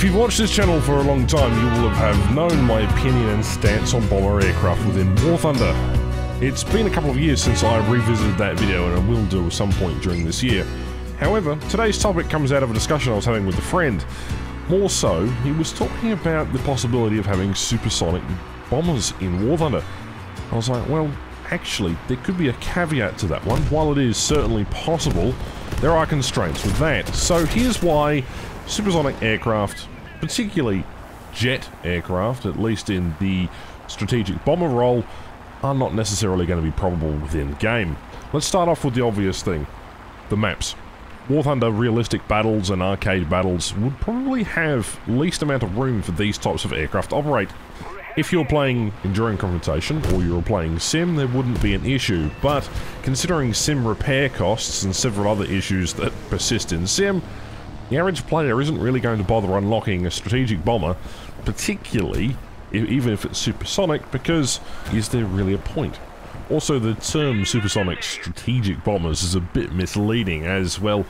If you've watched this channel for a long time, you will have known my opinion and stance on bomber aircraft within War Thunder. It's been a couple of years since I revisited that video and I will do at some point during this year. However, today's topic comes out of a discussion I was having with a friend. More so, he was talking about the possibility of having supersonic bombers in War Thunder. I was like, well, actually, there could be a caveat to that one. While it is certainly possible, there are constraints with that. So here's why supersonic aircraft, particularly jet aircraft, at least in the strategic bomber role, are not necessarily going to be probable within game. Let's start off with the obvious thing, the maps. War Thunder realistic battles and arcade battles would probably have least amount of room for these types of aircraft to operate. If you're playing Enduring Confrontation or you're playing Sim, there wouldn't be an issue, but considering Sim repair costs and several other issues that persist in Sim, the average player isn't really going to bother unlocking a strategic bomber, particularly even if it's supersonic, because is there really a point? Also, the term supersonic strategic bombers is a bit misleading, as well,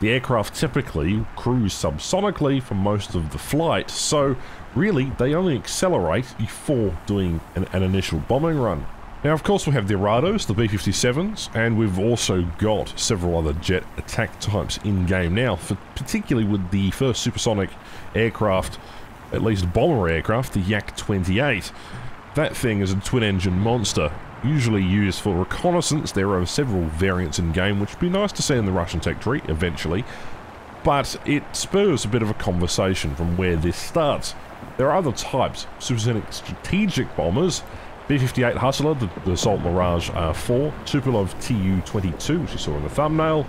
the aircraft typically cruise subsonically for most of the flight, so really they only accelerate before doing an, an initial bombing run. Now, of course, we have the Arados, the B-57s, and we've also got several other jet attack types in-game now, for, particularly with the first supersonic aircraft, at least bomber aircraft, the Yak-28. That thing is a twin-engine monster, usually used for reconnaissance. There are several variants in-game, which would be nice to see in the Russian tech tree, eventually, but it spurs a bit of a conversation from where this starts. There are other types, supersonic strategic bombers, B-58 Hustler, the, the Dassault Mirage uh, 4, Tupolev Tu-22, which you saw in the thumbnail,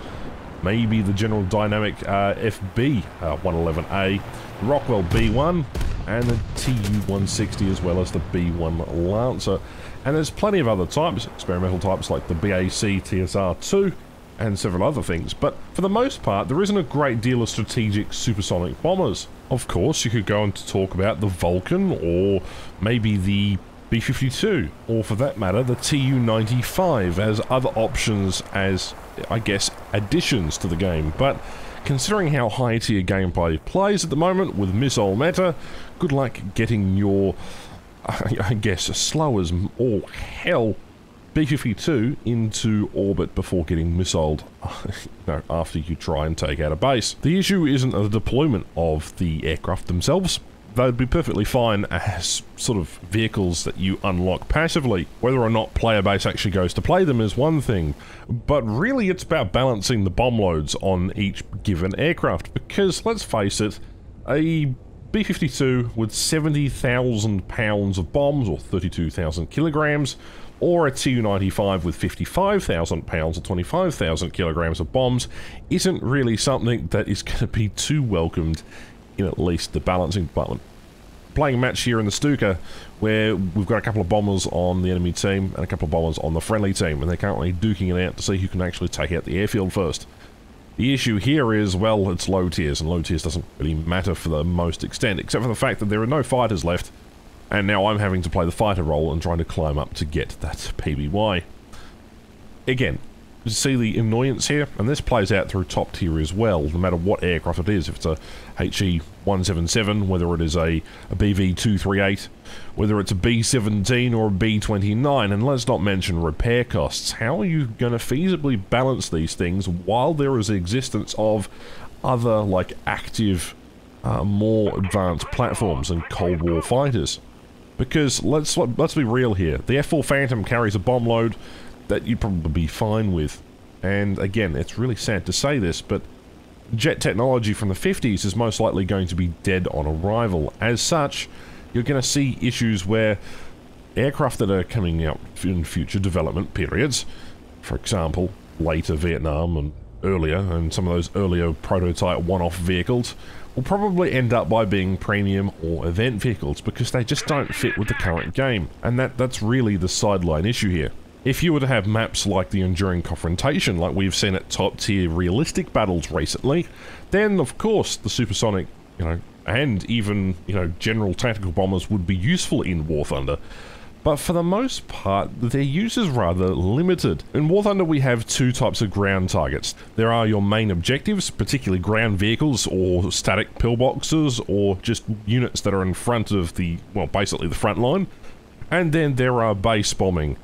maybe the General Dynamic uh, FB uh, 111A, the Rockwell B1, and the Tu-160 as well as the B1 Lancer. And there's plenty of other types, experimental types like the BAC TSR-2, and several other things, but for the most part, there isn't a great deal of strategic supersonic bombers. Of course, you could go on to talk about the Vulcan, or maybe the B-52, or for that matter, the Tu-95 as other options as, I guess, additions to the game, but considering how high tier gameplay plays at the moment with missile meta, good luck getting your, I guess, slow as all hell B-52 into orbit before getting missiled you after you try and take out a base. The issue isn't the deployment of the aircraft themselves. They'd be perfectly fine as sort of vehicles that you unlock passively. Whether or not player base actually goes to play them is one thing, but really it's about balancing the bomb loads on each given aircraft, because let's face it, a B-52 with 70,000 pounds of bombs, or 32,000 kilograms, or a Tu-95 with 55,000 pounds or 25,000 kilograms of bombs isn't really something that is going to be too welcomed in at least the balancing department. Playing a match here in the Stuka where we've got a couple of bombers on the enemy team and a couple of bombers on the friendly team and they're currently duking it out to see who can actually take out the airfield first. The issue here is, well, it's low tiers, and low tiers doesn't really matter for the most extent, except for the fact that there are no fighters left, and now I'm having to play the fighter role and trying to climb up to get that PBY. Again, see the annoyance here? And this plays out through top tier as well, no matter what aircraft it is. If it's a HE-177, whether it is a, a BV-238, whether it's a B-17 or a B-29, and let's not mention repair costs. How are you going to feasibly balance these things while there is existence of other, like, active, uh, more advanced platforms and Cold War fighters? Because let's let's be real here. The F4 Phantom carries a bomb load that you'd probably be fine with. And again, it's really sad to say this, but jet technology from the 50s is most likely going to be dead on arrival. As such, you're going to see issues where aircraft that are coming out in future development periods, for example, later Vietnam and earlier, and some of those earlier prototype one-off vehicles, will probably end up by being premium or event vehicles because they just don't fit with the current game. And that that's really the sideline issue here. If you were to have maps like the Enduring Confrontation, like we've seen at top tier realistic battles recently, then of course the supersonic, you know, and even, you know, general tactical bombers would be useful in War Thunder. but for the most part, their use is rather limited. In War Thunder, we have two types of ground targets. There are your main objectives, particularly ground vehicles or static pillboxes or just units that are in front of the, well, basically the front line. And then there are base bombing.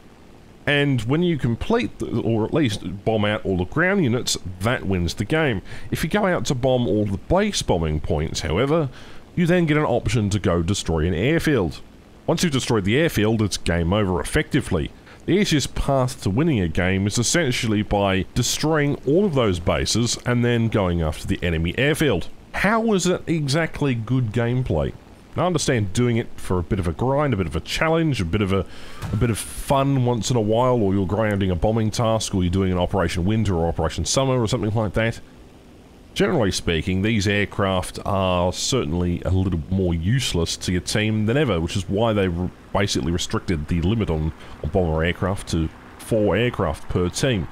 And when you complete, or at least bomb out all the ground units, that wins the game. If you go out to bomb all the base bombing points, however, you then get an option to go destroy an airfield. Once you've destroyed the airfield, it's game over effectively. The easiest path to winning a game is essentially by destroying all of those bases and then going after the enemy airfield. How is it exactly good gameplay? I understand doing it for a bit of a grind, a bit of a challenge, a bit of a, a bit of fun once in a while, or you're grinding a bombing task, or you're doing an Operation Winter or Operation Summer or something like that. Generally speaking, these aircraft are certainly a little more useless to your team than ever, which is why they re basically restricted the limit on, on bomber aircraft to four aircraft per team.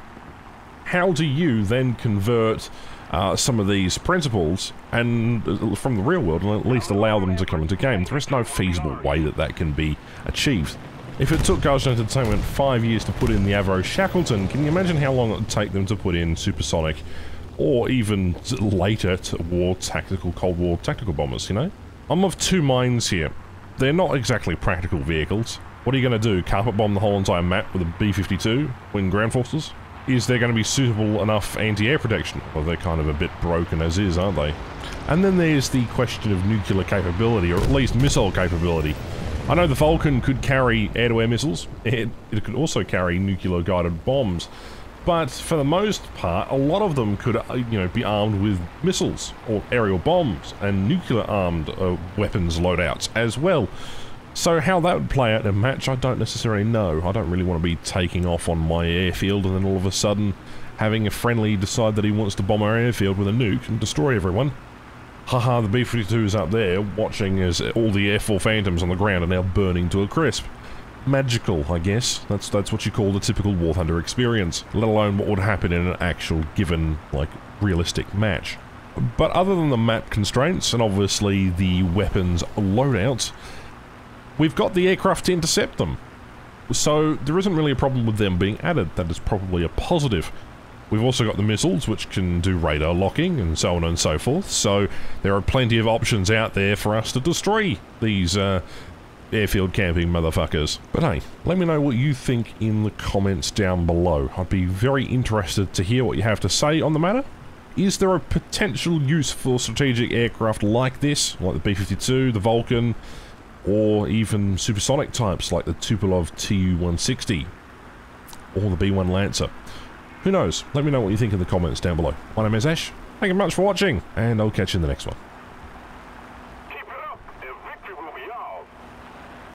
How do you then convert uh, some of these principles and uh, from the real world and at least allow them to come into game? There is no feasible way that that can be achieved. If it took Gaijin Entertainment five years to put in the Avro Shackleton, can you imagine how long it would take them to put in Supersonic or even later war tactical Cold War tactical bombers, you know? I'm of two minds here. They're not exactly practical vehicles. What are you going to do, carpet bomb the whole entire map with a B-52 when ground forces? Is there going to be suitable enough anti-air protection? Well, they're kind of a bit broken as is, aren't they? And then there's the question of nuclear capability, or at least missile capability. I know the Vulcan could carry air-to-air -air missiles, it, it could also carry nuclear-guided bombs, but for the most part, a lot of them could, uh, you know, be armed with missiles or aerial bombs and nuclear-armed uh, weapons loadouts as well. So how that would play out in a match, I don't necessarily know. I don't really want to be taking off on my airfield and then all of a sudden having a friendly decide that he wants to bomb our airfield with a nuke and destroy everyone. Haha, the B-52 is up there watching as all the F4 Phantoms on the ground are now burning to a crisp magical, I guess. That's that's what you call the typical War Thunder experience, let alone what would happen in an actual given, like, realistic match. But other than the map constraints, and obviously the weapons loadouts, we've got the aircraft to intercept them. So there isn't really a problem with them being added, that is probably a positive. We've also got the missiles, which can do radar locking and so on and so forth, so there are plenty of options out there for us to destroy these uh, airfield camping motherfuckers. But hey, let me know what you think in the comments down below. I'd be very interested to hear what you have to say on the matter. Is there a potential use for strategic aircraft like this, like the B-52, the Vulcan, or even supersonic types like the Tupolev Tu-160, or the B-1 Lancer? Who knows? Let me know what you think in the comments down below. My name is Ash, thank you much for watching, and I'll catch you in the next one.